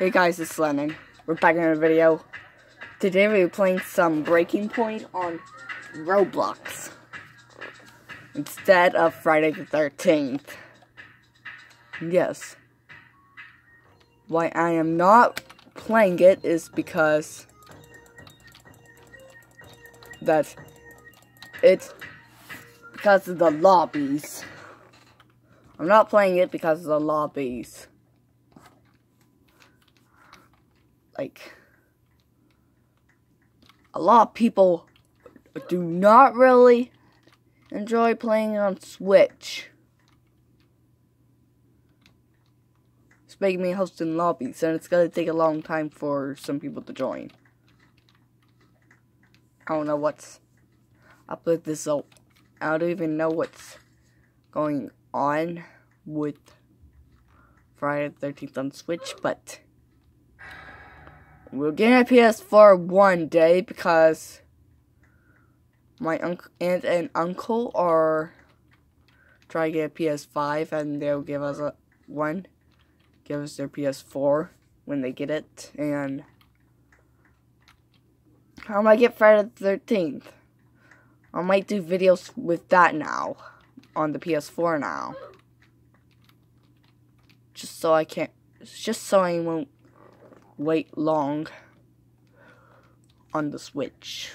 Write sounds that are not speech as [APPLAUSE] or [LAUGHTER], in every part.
Hey guys, it's Lennon. We're back in a video. Today we're playing some Breaking Point on Roblox. Instead of Friday the 13th. Yes. Why I am not playing it is because that it's because of the lobbies. I'm not playing it because of the lobbies. Like, a lot of people do not really enjoy playing on Switch. It's making me hosting lobbies, and it's gonna take a long time for some people to join. I don't know what's up with this. So I don't even know what's going on with Friday the 13th on Switch, but we're getting a PS4 one day because my uncle aunt and uncle are trying to get a PS5 and they'll give us a one, give us their PS4 when they get it, and I might get Friday the 13th. I might do videos with that now on the PS4 now. Just so I can't, just so I won't wait long on the Switch.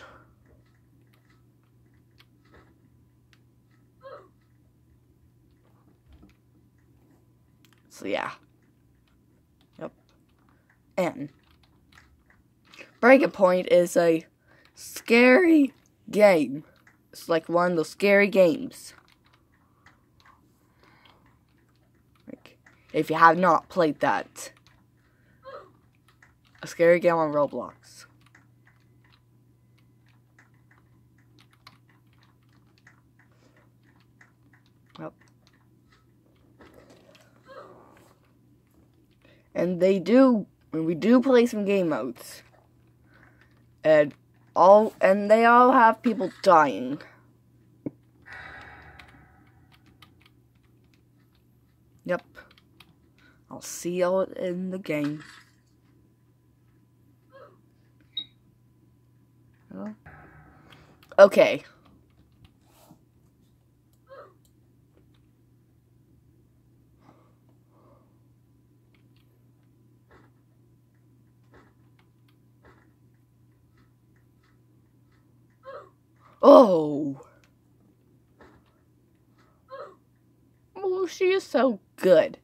So yeah. Yep. And Breaking Point is a scary game. It's like one of those scary games. Like, if you have not played that. A scary game on Roblox. And they do, and we do play some game modes. And all and they all have people dying. Yep. I'll see you in the game. Okay. Oh. Oh, she is so good.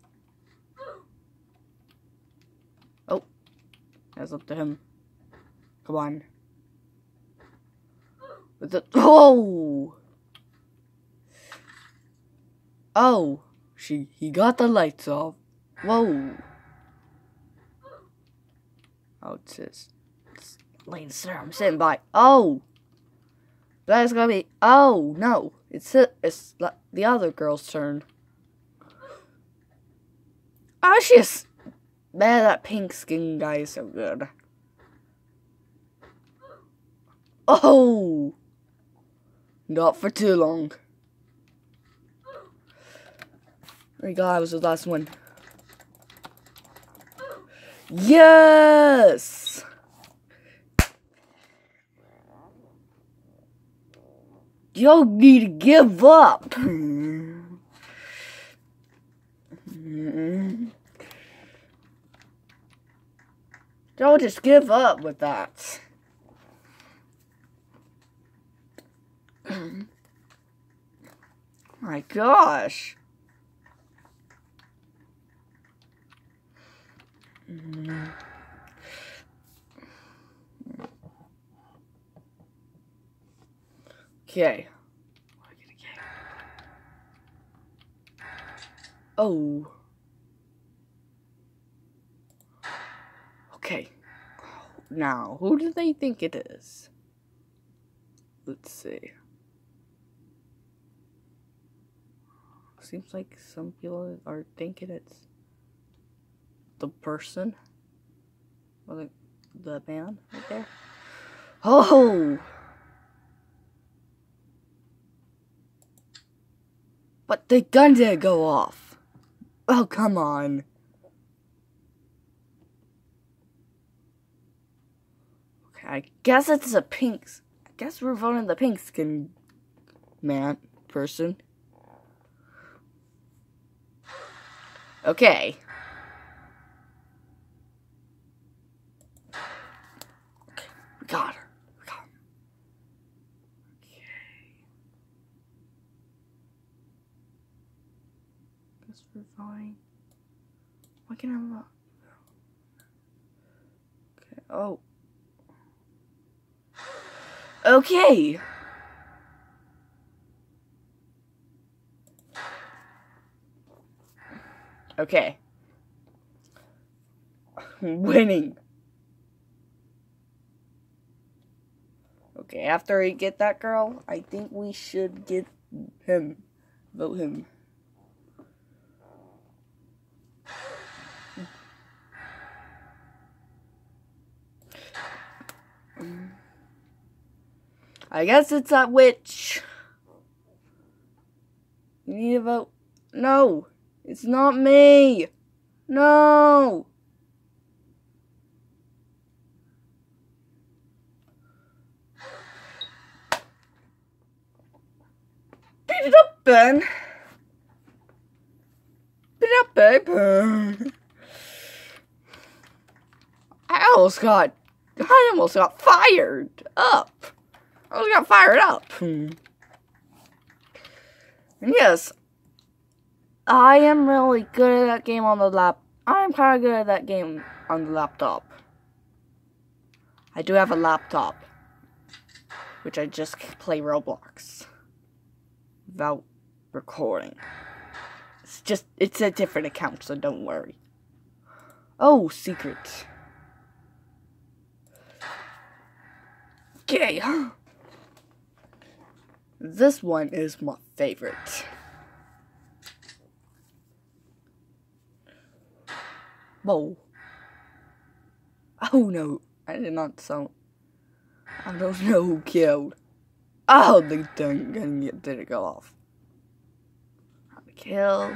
Oh. That's up to him. Come on. The, oh! Oh! She, he got the lights off. Whoa. Oh, says, it's Lane Sir, I'm sitting by. Oh! That is gonna be. Oh no! It's it's the other girl's turn. Oh, she's man. That pink skin guy is so good. Oh, not for too long. There we go. I was the last one. Yes. Y'all need to give up. Don't just give up with that. Mm-hmm. My gosh. Okay. Oh. Okay. Now, who do they think it is? Let's see. Seems like some people are thinking it's the person. Or the, the man right there. Oh! But the gun didn't go off. Oh, come on. Okay, I guess it's a pink. I guess we're voting the pink skin man person. Okay. Okay, we got her. We got her. Okay. Guess we're fine. Why can I look? Okay. Oh. Okay. Okay. [LAUGHS] Winning. Okay, after we get that girl, I think we should get him. Vote him. I guess it's that witch. You need to vote. No, it's not me. No. Beat it up, Ben. Beat it up, babe. I almost got, I almost got fired up. I almost got fired up. Hmm. And yes, I am really good at that game on the lap. I'm kind of good at that game on the laptop. I do have a laptop, which I just play Roblox without recording. It's just, it's a different account, so don't worry. Oh, secret. Okay. [GASPS] This one is my favorite. Whoa. Oh no, I did not sound. I don't know who killed. Oh, the thing did it go off. Oh, I killed.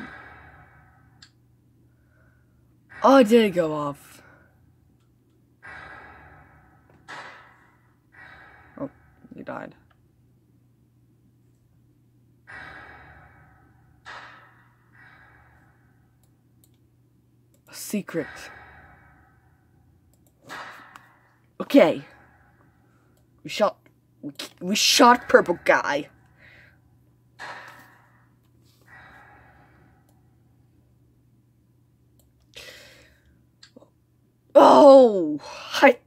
Oh, did it did go off. Oh, he died. Secret. Okay. We shot. We, we shot purple guy. Oh, I,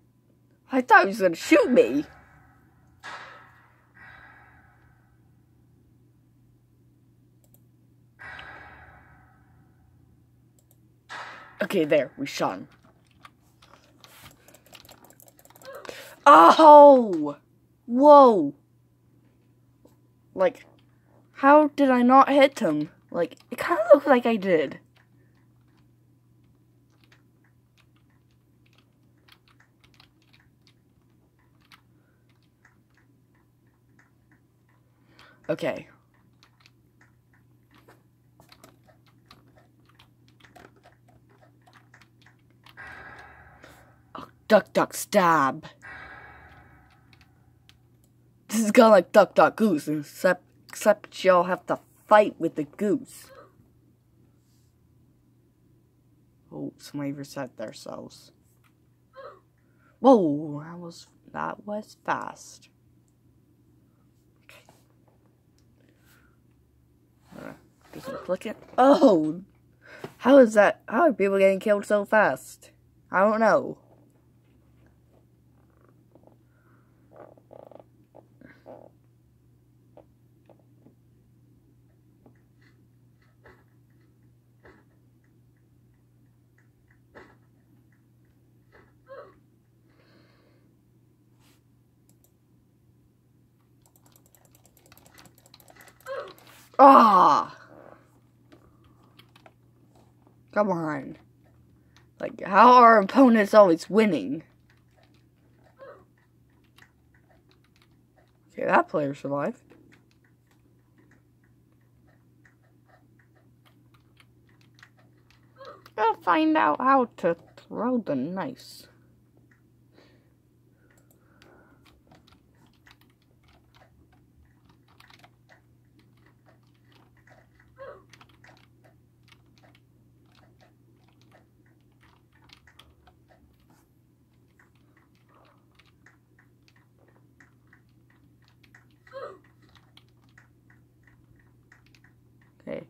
I thought he was gonna shoot me. Okay, there, we shot him. Oh! Whoa! Like, how did I not hit him? Like, it kind of looked like I did. Okay. Duck, duck, stab. This is kind of like Duck, Duck, Goose, except, except y'all have to fight with the goose. Oh, somebody reset themselves. Whoa, that was, that was fast. Okay. Uh, click it. Oh! How is that? How are people getting killed so fast? I don't know. Ah! Come on. Like, how are opponents always winning? Okay, that player survived. I'll find out how to throw the knife. Okay.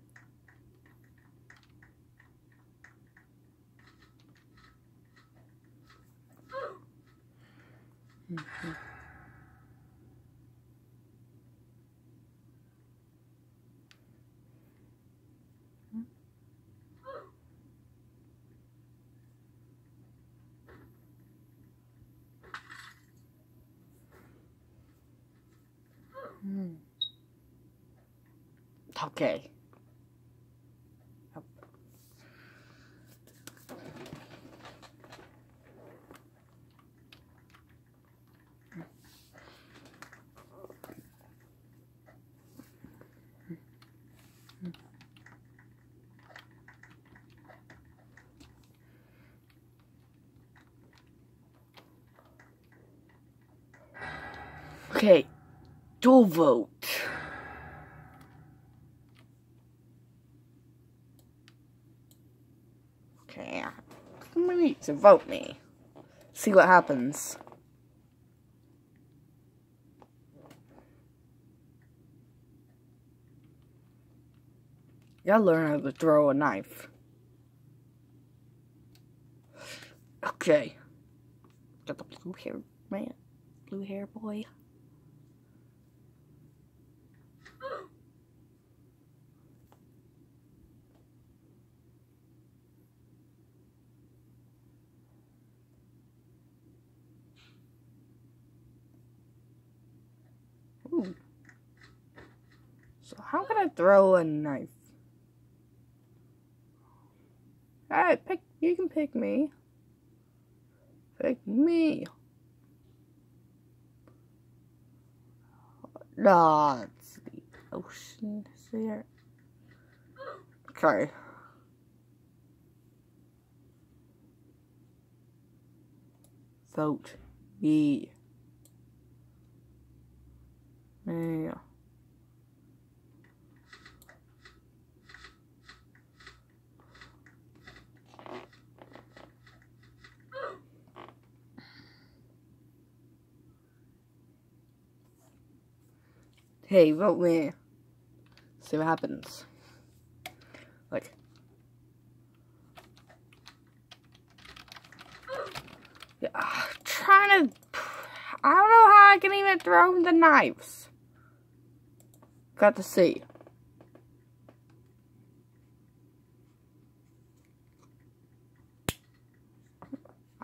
Hmm. Okay, dual vote. Needs to vote me. See what happens. Gotta learn how to throw a knife. Okay. Got the blue hair man. Blue hair boy. Ooh. So how can I throw a knife? Alright, pick you can pick me. Pick me. Nah, it's the ocean there. Okay. Vote me. Yeah. Hey, vote me. See what happens. Like. Yeah, trying to. I don't know how I can even throw the knives. Got to see.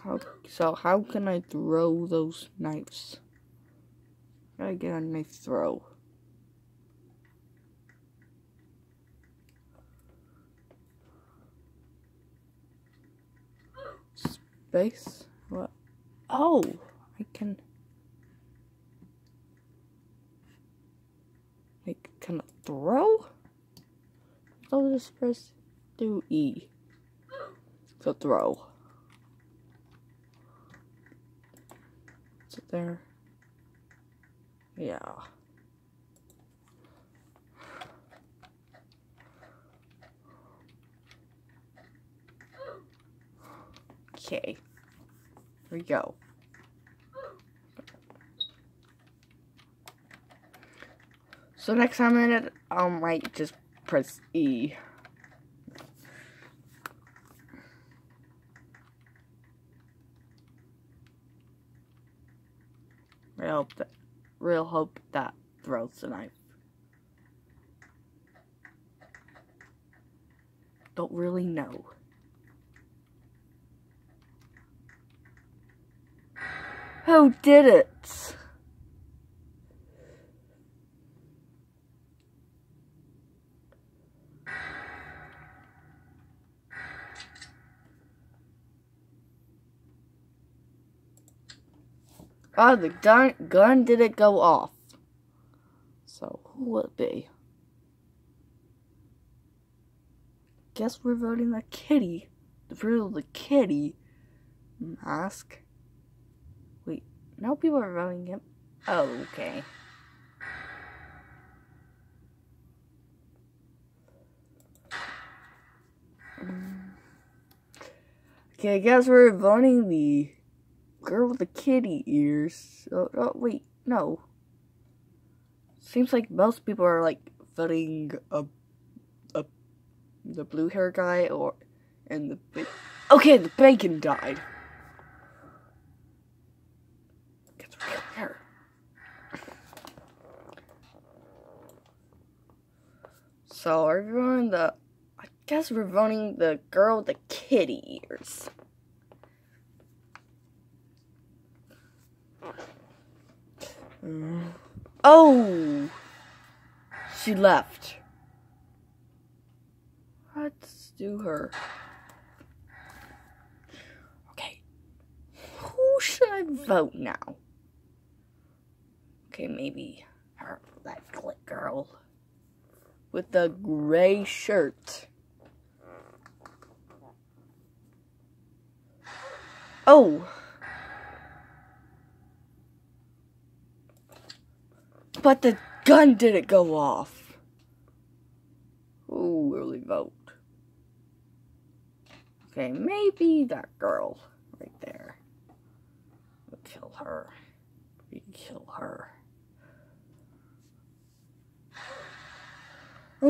How, so how can I throw those knives? Gotta get a knife throw. Space? What? Oh, I can. Like, can I throw? I'll just press do E. So throw. Is it there? Yeah. Okay. Here we go. So next time in it, um, I might just press E. I hope that, real hope that throws the knife. Don't really know. Who did it? Oh, the gun, gun didn't go off. So, who will it be? Guess we're voting the kitty. The the kitty mask. Now people are voting him. Oh, okay. Mm. Okay, I guess we're voting the girl with the kitty ears. Oh, oh, wait, no. Seems like most people are like voting a a the blue hair guy or and the okay the bacon died. Guess we're killing her. So are we voting the? I guess we're voting the girl with the kitty ears. Mm. Oh, she left. Let's do her. Okay, who should I vote now? Okay, maybe her, that click girl with the gray shirt. Oh. But the gun didn't go off. Ooh, early vote. Okay, maybe that girl right there. We'll kill her. We can kill her.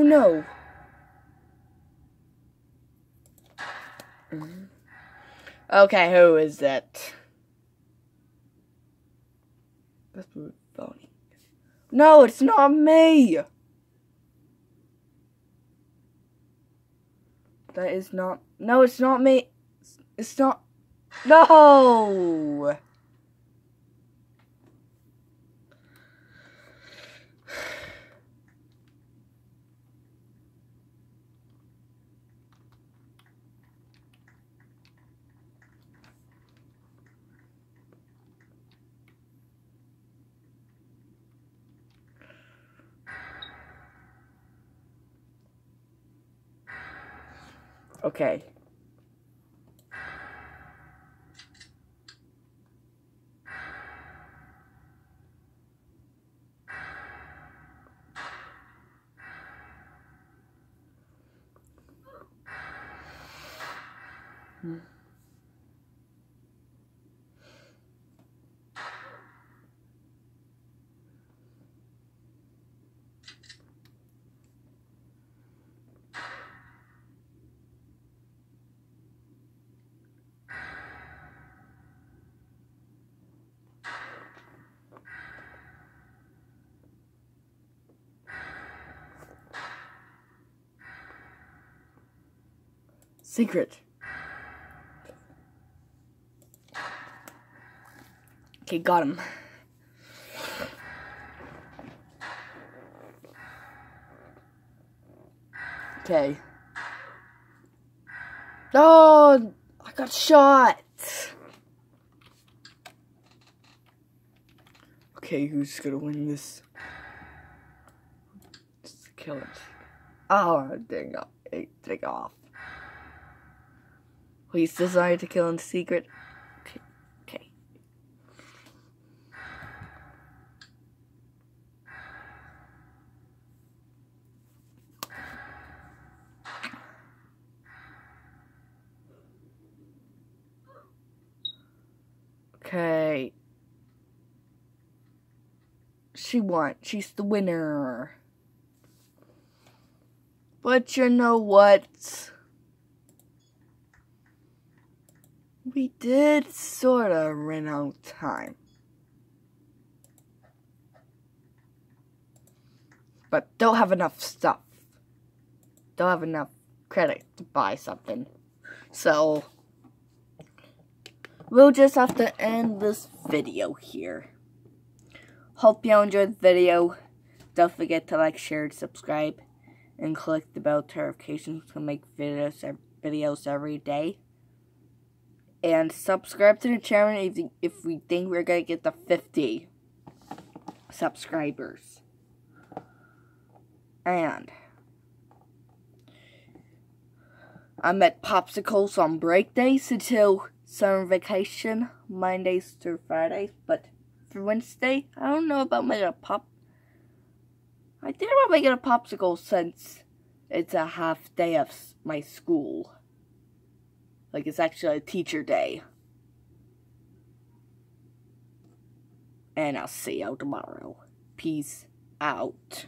No. Mhm. Okay, who is it? That's voting. No, it's not me. That is not. No, it's not me. It's not. No. Okay. Secret. Okay, got him. Okay. Oh, I got shot. Okay, who's gonna win this? Just kill it. Oh, dang, it, take off. Please decide to kill in secret. Okay. okay. Okay. She won. She's the winner. But you know what? We did sort of run out of time. But don't have enough stuff. Don't have enough credit to buy something. So, we'll just have to end this video here. Hope y'all enjoyed the video. Don't forget to like, share, and subscribe. And click the bell notifications to make videos, videos every day and subscribe to the channel if, if we think we're gonna get the 50 subscribers. And I'm at Popsicles on break days until summer vacation, Mondays through Fridays, but for Wednesday, I don't know about making a pop. I think about making a popsicle since it's a half day of my school. Like it's actually a teacher day. And I'll see you tomorrow. Peace out.